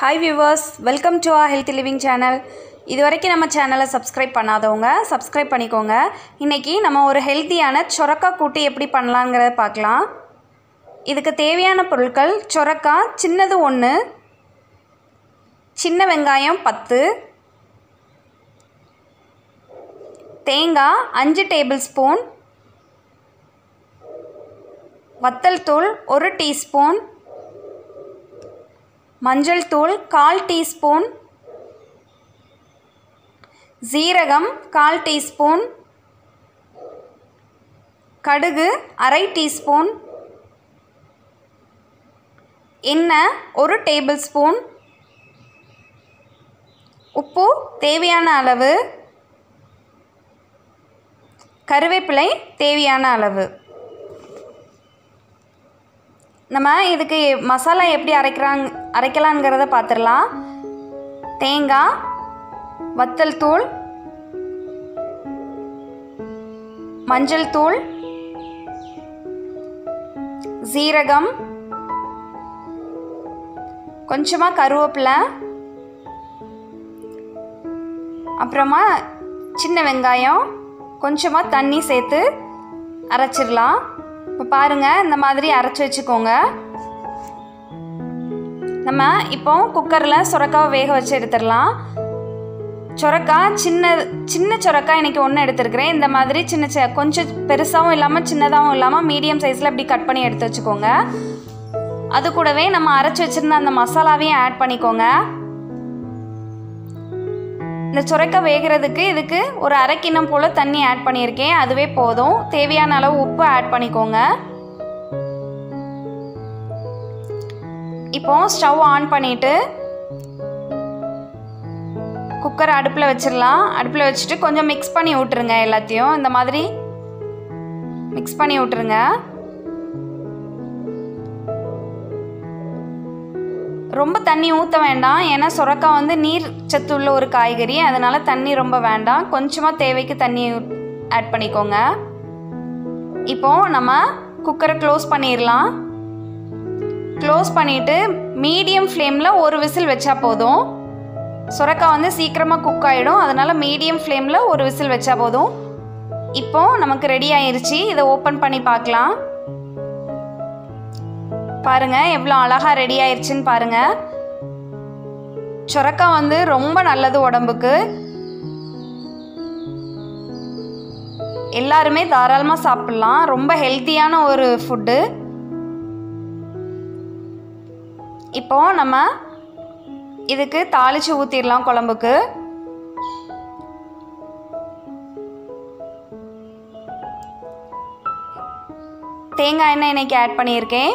Hi viewers welcome to a healthy living channel இது வரைக்கும் நம்ம சேனலை சப்ஸ்கிரைப் பண்ணாதவங்க சப்ஸ்கிரைப் பண்ணிக்கோங்க. இன்றைக்கி நம்ம ஒரு ஹெல்த்தியான சொரக்கா கூட்டு எப்படி பண்ணலாங்கிறத பார்க்கலாம். இதுக்கு தேவையான பொருட்கள் சொரக்கா சின்னது ஒன்று சின்ன வெங்காயம் பத்து தேங்காய் அஞ்சு டேபிள் ஸ்பூன் வத்தல் தூள் ஒரு டீஸ்பூன் மஞ்சள் தூள் கால் டீஸ்பூன். சீரகம் கால் டீஸ்பூன். கடுகு அரை டீஸ்பூன். எண்ணெய் ஒரு டேபிள் ஸ்பூன். உப்பு தேவையான அளவு. கருவேப்பிலை தேவையான அளவு. நம்ம இதுக்கு மசாலா எப்படி அரைக்கிறாங்க அரைக்கலாங்கிறத பார்த்துடலாம் தேங்காய் வத்தல் தூள் மஞ்சள் தூள் சீரகம் கொஞ்சமாக கருவேப்பிலை அப்புறமா சின்ன வெங்காயம் கொஞ்சமாக தண்ணி சேர்த்து அரைச்சிடலாம் இப்போ பாருங்கள் இந்த மாதிரி அரைச்சி வச்சுக்கோங்க. நம்ம இப்போ குக்கரில் சுரக்காவை வேக வச்சு எடுத்துடலாம். சுரக்கா சின்ன சின்ன சுரக்கா இன்றைக்கி ஒன்று எடுத்துருக்கிறேன். இந்த மாதிரி சின்ன கொஞ்சம் பெருசாகவும் இல்லாமல் சின்னதாகவும் இல்லாமல் மீடியம் சைஸில் இப்படி கட் பண்ணி எடுத்து வச்சுக்கோங்க. அது கூடவே நம்ம அரைச்சி வச்சுருந்த அந்த மசாலாவையும் ஆட் பண்ணிக்கோங்க. இந்த சுரைக்காய் வேகிறதுக்கு இதுக்கு ஒரு அரை கிண்ணம் போல் தண்ணி ஆட் பண்ணியிருக்கேன். அதுவே போதும். தேவையான அளவு உப்பு ஆட் பண்ணிக்கோங்க. இப்போ ஸ்டவ் ஆன் பண்ணிவிட்டு குக்கர் அடுப்பில் வச்சிடலாம் அடுப்பில் வச்சுட்டு கொஞ்சம் மிக்ஸ் பண்ணி விட்ருங்க எல்லாத்தையும். இந்த மாதிரி மிக்ஸ் பண்ணி விட்ருங்க ரொம்ப தண்ணி ஊற்ற வேண்டாம். ஏன்னா சுரக்காய் வந்து நீர் சத்து உள்ள ஒரு காய்கறி. அதனால் தண்ணி ரொம்ப வேண்டாம். கொஞ்சமாக தேவைக்கு தண்ணி ஆட் பண்ணிக்கோங்க. இப்போது நம்ம குக்கரை க்ளோஸ் பண்ணிடலாம். க்ளோஸ் பண்ணிவிட்டு மீடியம் ஃப்ளேமில் ஒரு விசில் வச்சா போதும். சுரக்காய் வந்து சீக்கிரமாக குக் ஆகிடும் அதனால் மீடியம் ஃப்ளேமில் ஒரு விசில் வச்சா போதும். இப்போது நமக்கு ரெடி ஆயிடுச்சு இதை ஓப்பன் பண்ணி பார்க்கலாம். பாருங்க எவ்வளோ அழகாக ரெடி ஆயிடுச்சுன்னு பாருங்க. சுரக்காய் வந்து ரொம்ப நல்லது உடம்புக்கு. எல்லாருமே தாராளமாக சாப்பிட்லாம். ரொம்ப ஹெல்த்தியான ஒரு ஃபுட்டு இப்போ நம்ம இதுக்கு தாளித்து ஊற்றிடலாம் குழம்புக்கு. தேங்காய் எண்ணெய் இன்னைக்கு ஆட் பண்ணியிருக்கேன்.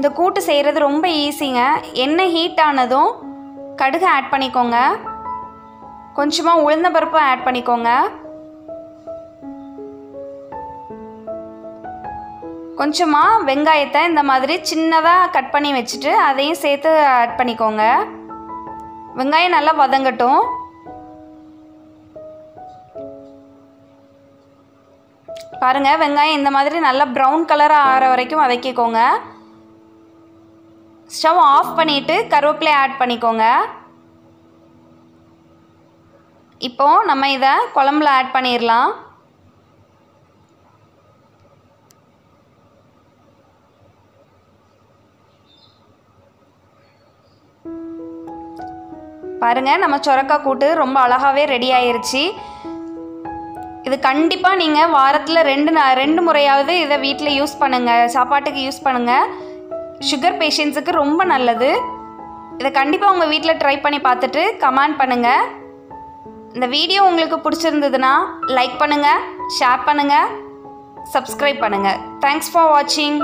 இந்த கூட்டு செய்கிறது ரொம்ப ஈஸிங்க எண்ணெய் ஹீட் ஆனதும் கடுகு ஆட் பண்ணிக்கோங்க. கொஞ்சமாக உளுந்த பருப்பு ஆட் பண்ணிக்கோங்க. கொஞ்சமாக வெங்காயத்தை இந்த மாதிரி சின்னதாக கட் பண்ணி வச்சுட்டு அதையும் சேர்த்து ஆட் பண்ணிக்கோங்க. வெங்காயம் நல்லா வதங்கட்டும். பாருங்கள் வெங்காயம் இந்த மாதிரி நல்லா ப்ரௌன் கலராக ஆகிற வரைக்கும் வதக்கிக்கோங்க. ஸ்டவ் ஆஃப் பண்ணிவிட்டு கருவேப்பிலை ஆட் பண்ணிக்கோங்க. இப்போது நம்ம இதை குழம்புல ஆட் பண்ணிடலாம் பாருங்கள் நம்ம சுரக்கா கூட்டு ரொம்ப அழகாகவே ரெடி ஆயிருச்சு. இது கண்டிப்பாக நீங்கள் வாரத்தில் ரெண்டு நா ரெண்டு முறையாவது இதை வீட்டில் யூஸ் பண்ணுங்கள் சாப்பாட்டுக்கு யூஸ் பண்ணுங்கள் சுகர் பேஷண்ட்ஸுக்கு ரொம்ப நல்லது. இதை கண்டிப்பாக உங்கள் வீட்டில் ட்ரை பண்ணி பார்த்துட்டு கமெண்ட் பண்ணுங்கள் இந்த வீடியோ உங்களுக்கு பிடிச்சிருந்ததுன்னா லைக் பண்ணுங்கள் ஷேர் பண்ணுங்கள் சப்ஸ்கிரைப் பண்ணுங்கள் தேங்க்ஸ் ஃபார் வாட்சிங்